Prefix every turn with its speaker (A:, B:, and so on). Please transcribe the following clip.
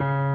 A: you